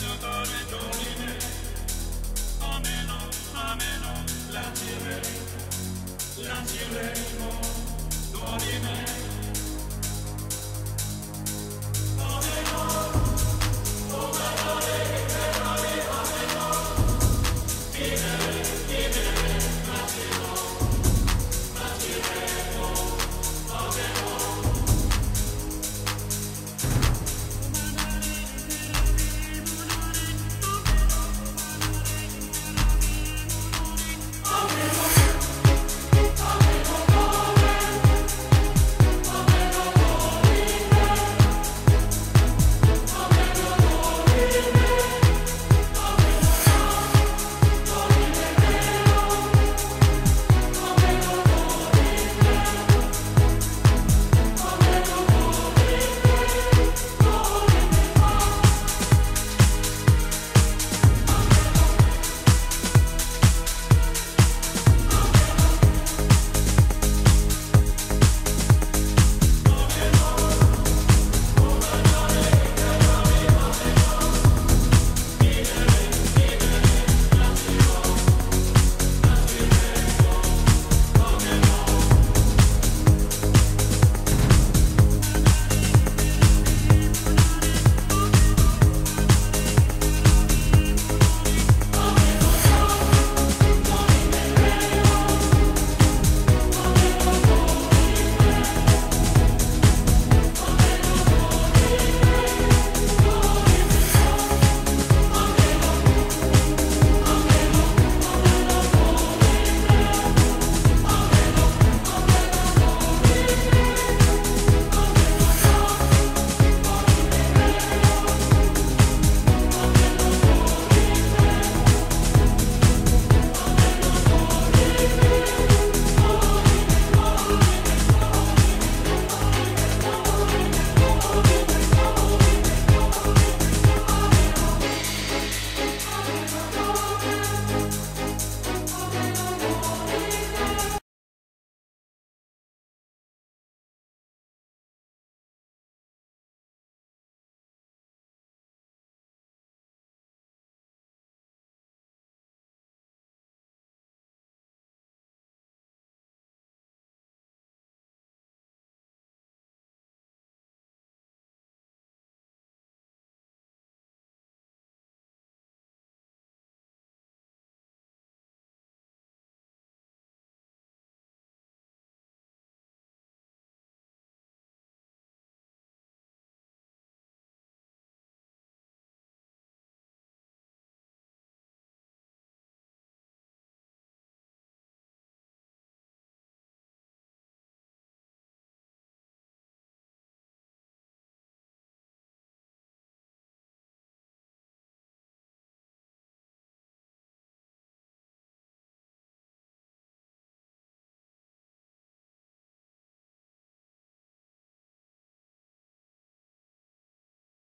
la